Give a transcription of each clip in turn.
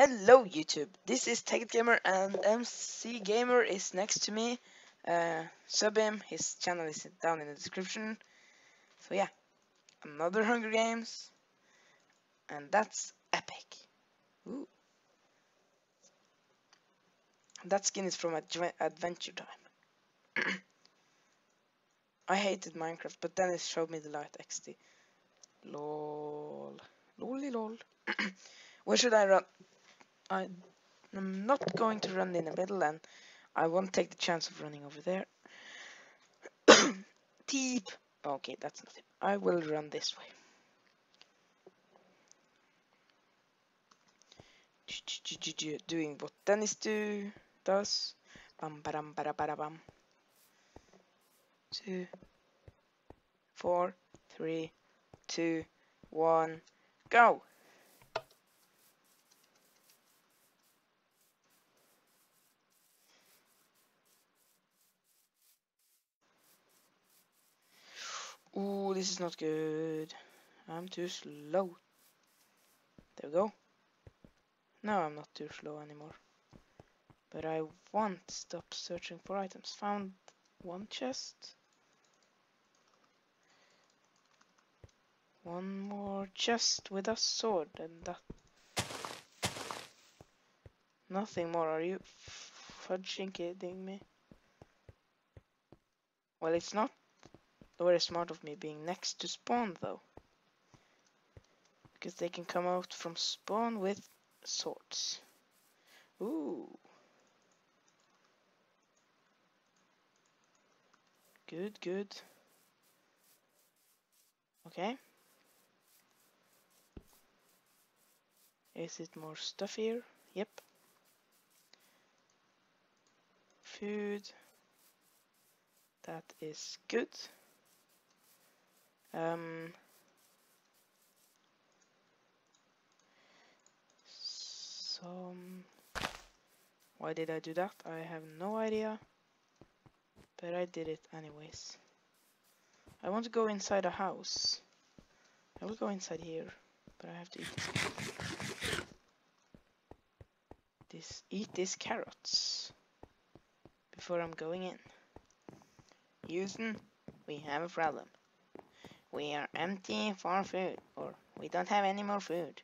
Hello YouTube, this is Tekkit Gamer and MC Gamer is next to me. Uh, sub him, his channel is down in the description. So yeah, another Hunger Games. And that's epic. Ooh. That skin is from Adve Adventure Time. I hated Minecraft, but then it showed me the light XD. Lol. Lolly lol. Where should I run? I, am not going to run in the middle and I won't take the chance of running over there. Teep! Okay, that's nothing. I will run this way. Doing what Dennis do does. Bam bam bam bam bam. Two, four, three, two, one, go! Ooh, this is not good. I'm too slow. There we go. Now I'm not too slow anymore. But I won't stop searching for items. Found one chest. One more chest with a sword and that. Nothing more, are you fudging kidding me? Well, it's not very smart of me being next to spawn though. Because they can come out from spawn with swords. Ooh. Good, good. Okay. Is it more stuff here? Yep. Food. That is good. Um, so, why did I do that? I have no idea, but I did it anyways. I want to go inside a house. I will go inside here, but I have to eat this. Eat these carrots before I'm going in. Houston, we have a problem. We are empty for food, or we don't have any more food.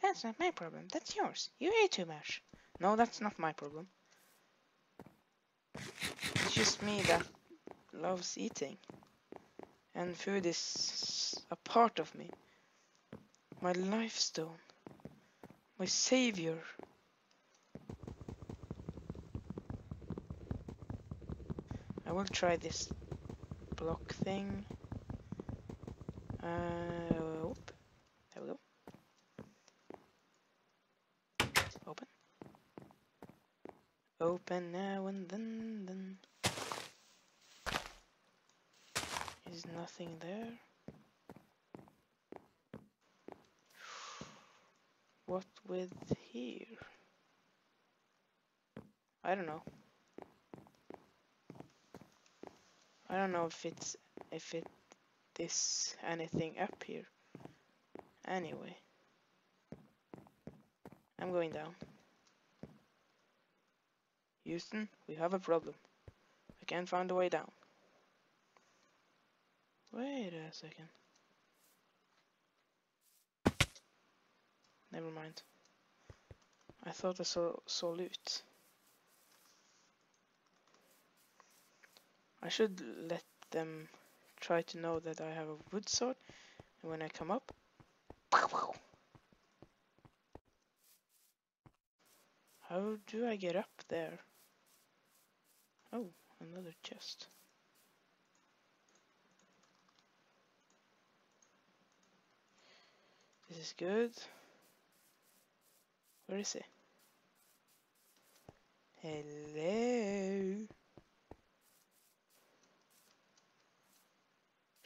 That's not my problem, that's yours. You ate too much. No, that's not my problem. It's just me that loves eating. And food is a part of me. My life stone. My savior. I will try this block thing. Uh, whoop. There we go. Open. Open now and then, then. Is nothing there? What with here? I don't know. I don't know if it's if it is anything up here. Anyway. I'm going down. Houston, we have a problem. I can't find a way down. Wait a second. Never mind. I thought I saw, saw loot. I should let them try to know that I have a wood sword and when I come up How do I get up there? Oh, another chest. This is good. Where is he? Hello?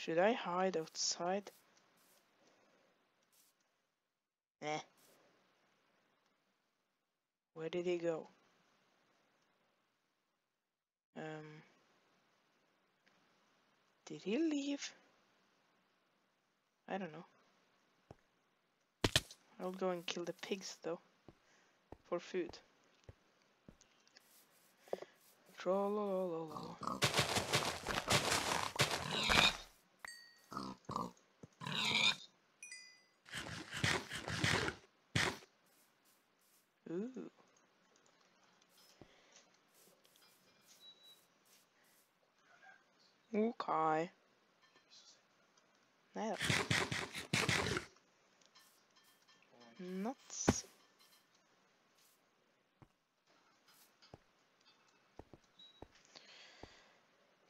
Should I hide outside? Eh. Where did he go? Um. Did he leave? I don't know. I'll go and kill the pigs though. For food. Ooh. Okay. Då. Nuts.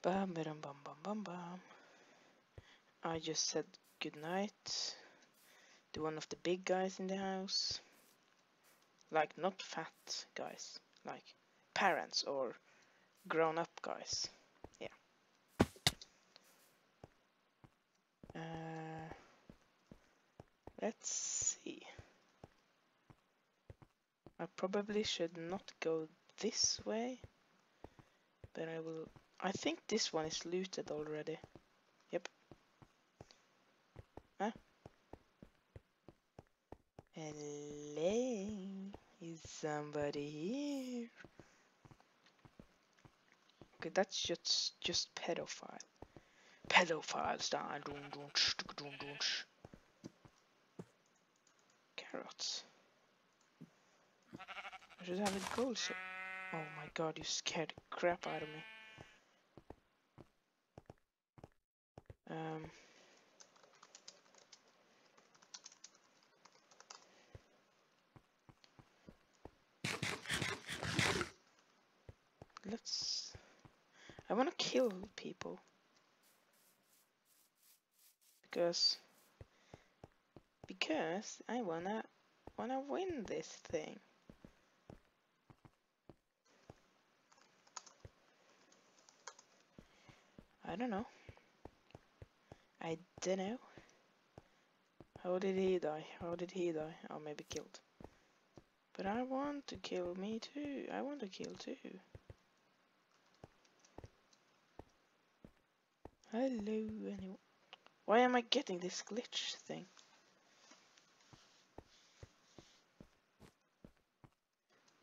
Bam, bam, bam, bam, bam, bam. I just said good night to one of the big guys in the house. Like, not fat guys, like parents or grown up guys. Yeah. Let's see. I probably should not go this way, but I will. I think this one is looted already. Yep. Huh? Hello, is somebody here? Okay, that's just just pedophile. Pedophiles down. Carrots. I should have a gold so Oh my god, you scared crap out of me. Um Let's I wanna kill people. Because because I wanna wanna win this thing. I don't know. I don't know. How did he die? How did he die? Oh, maybe killed. But I want to kill me too. I want to kill too. Hello, anyone? Why am I getting this glitch thing?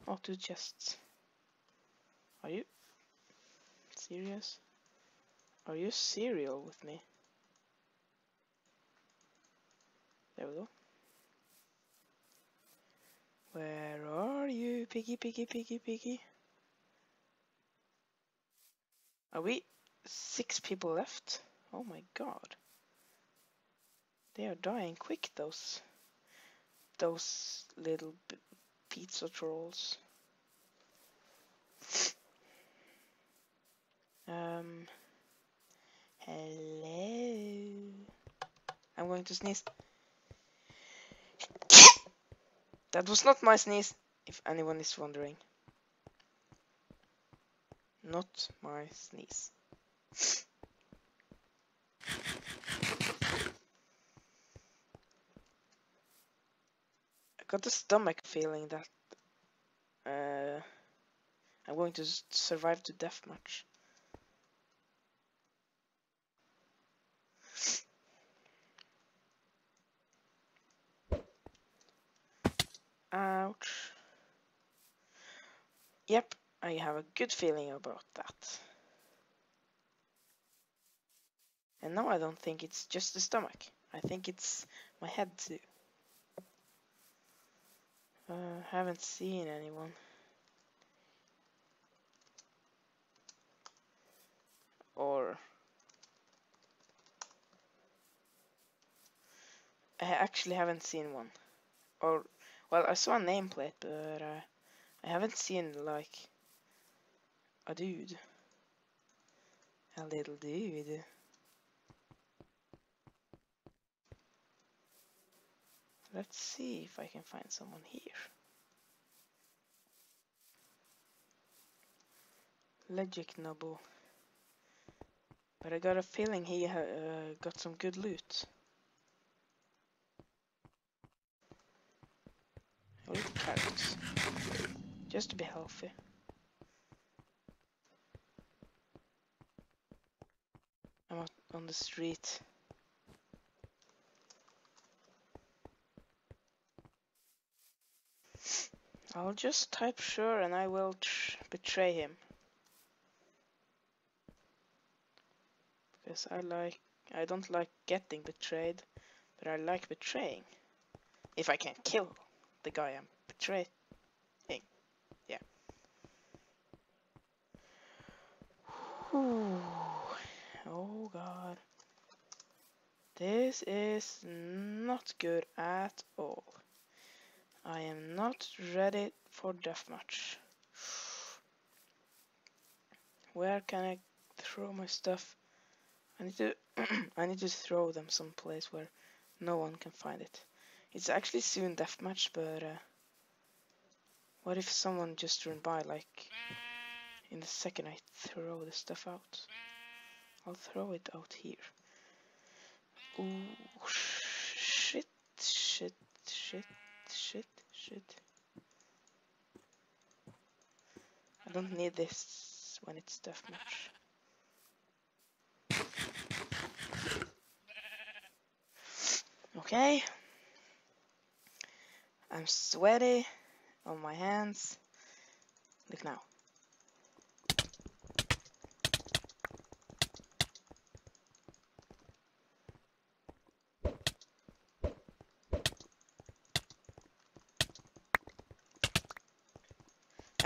Oh, two chests. Are you serious? Are you serial with me? There we go. Where are you, piggy, piggy, piggy, piggy? Are we six people left? Oh my god. They are dying quick, those those little pizza trolls. Um Hello. I'm going to sneeze. that was not my sneeze, if anyone is wondering. Not my sneeze. Got the stomach feeling that uh, I'm going to survive to death much. Ouch. Yep, I have a good feeling about that. And now I don't think it's just the stomach. I think it's my head too. Uh, haven't seen anyone. Or... I actually haven't seen one. Or well, I saw a nameplate, but uh, I haven't seen like a dude. A little dude. Let's see if I can find someone here. Logic Noble. But I got a feeling he uh, got some good loot. Carrots. Just to be healthy. I'm out on the street. I'll just type sure and I will betray him. Because I like, I don't like getting betrayed, but I like betraying. If I can kill the guy I'm betraying. Yeah. Oh god. This is not good at all. I am not ready for deathmatch. Where can I throw my stuff? I need to I need to throw them someplace where no one can find it. It's actually soon deathmatch, but uh, what if someone just run by like in the second I throw the stuff out? I'll throw it out here. Ooh, shit, shit, shit, shit, shit. I don't need this when it's deathmatch. Okay. I'm sweaty on my hands. Look now.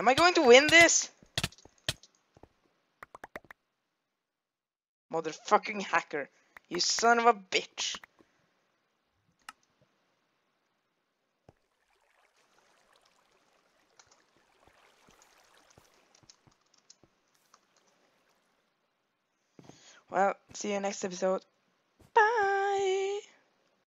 Am I going to win this? Motherfucking hacker. You son of a bitch. Well, see you next episode.